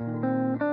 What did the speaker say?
Música